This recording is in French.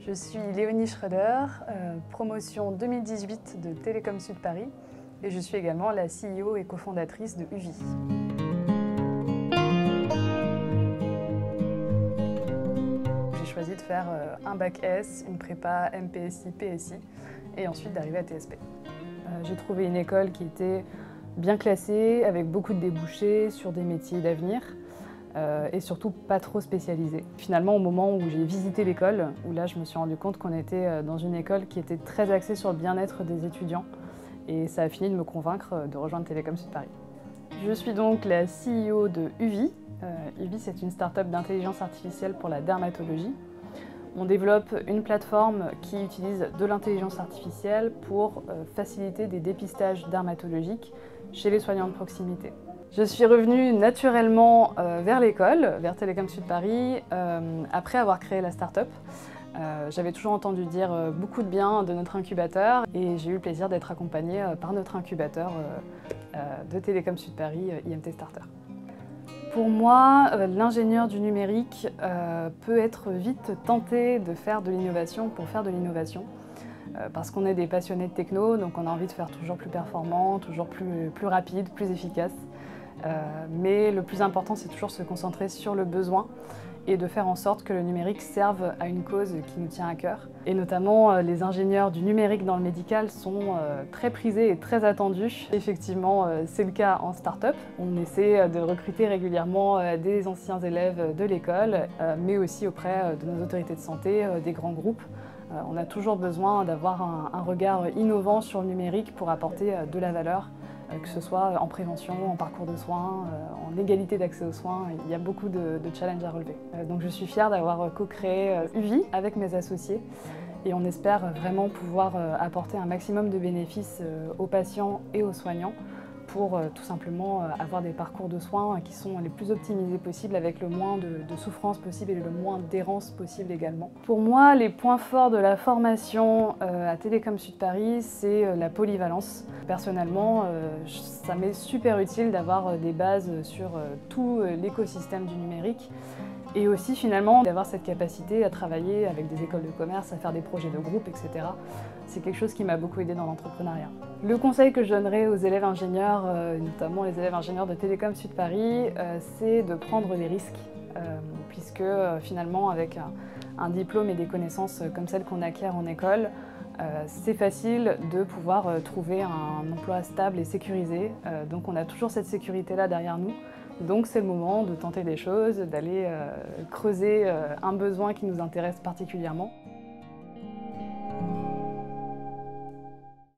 Je suis Léonie Schroeder, euh, promotion 2018 de Télécom Sud Paris et je suis également la CEO et cofondatrice de UVI. J'ai choisi de faire euh, un bac S, une prépa MPSI, PSI et ensuite d'arriver à TSP. Euh, j'ai trouvé une école qui était bien classée, avec beaucoup de débouchés sur des métiers d'avenir. Euh, et surtout pas trop spécialisée. Finalement, au moment où j'ai visité l'école, où là je me suis rendu compte qu'on était euh, dans une école qui était très axée sur le bien-être des étudiants, et ça a fini de me convaincre euh, de rejoindre Télécom Sud Paris. Je suis donc la CEO de UVI. UVI, c'est une start-up d'intelligence artificielle pour la dermatologie. On développe une plateforme qui utilise de l'intelligence artificielle pour faciliter des dépistages dermatologiques chez les soignants de proximité. Je suis revenue naturellement euh, vers l'école, vers Télécom Sud Paris, euh, après avoir créé la start-up. Euh, j'avais toujours entendu dire beaucoup de bien de notre incubateur et j'ai eu le plaisir d'être accompagnée par notre incubateur de Télécom Sud Paris, IMT Starter. Pour moi, l'ingénieur du numérique peut être vite tenté de faire de l'innovation pour faire de l'innovation parce qu'on est des passionnés de techno, donc on a envie de faire toujours plus performant, toujours plus, plus rapide, plus efficace. Euh, mais le plus important, c'est toujours se concentrer sur le besoin et de faire en sorte que le numérique serve à une cause qui nous tient à cœur. Et notamment, euh, les ingénieurs du numérique dans le médical sont euh, très prisés et très attendus. Effectivement, c'est le cas en start-up. On essaie de recruter régulièrement des anciens élèves de l'école, mais aussi auprès de nos autorités de santé, des grands groupes. On a toujours besoin d'avoir un regard innovant sur le numérique pour apporter de la valeur que ce soit en prévention, en parcours de soins, euh, en égalité d'accès aux soins. Il y a beaucoup de, challenges à relever. Euh, donc je suis fière d'avoir co-créé UVI avec mes associés et on espère vraiment pouvoir apporter un maximum de bénéfices aux patients et aux soignants pour tout simplement avoir des parcours de soins qui sont les plus optimisés possibles avec le moins de, de souffrance possible et le moins d'errance possible également. Pour moi, les points forts de la formation à Télécom Sud Paris, c'est la polyvalence. Personnellement, euh, ça m'est super utile d'avoir euh, des bases sur euh, tout l'écosystème du numérique et aussi finalement d'avoir cette capacité à travailler avec des écoles de commerce, à faire des projets de groupe, etc. C'est quelque chose qui m'a beaucoup aidé dans l'entrepreneuriat. Le conseil que je donnerais aux élèves ingénieurs, notamment les élèves ingénieurs de Télécom Sud Paris, c'est de prendre des risques, puisque finalement avec un diplôme et des connaissances comme celles qu'on acquiert en école, euh, c'est facile de pouvoir euh, trouver un emploi stable et sécurisé. Euh, donc on a toujours cette sécurité-là derrière nous. Donc c'est le moment de tenter des choses, d'aller creuser un besoin qui nous intéresse particulièrement.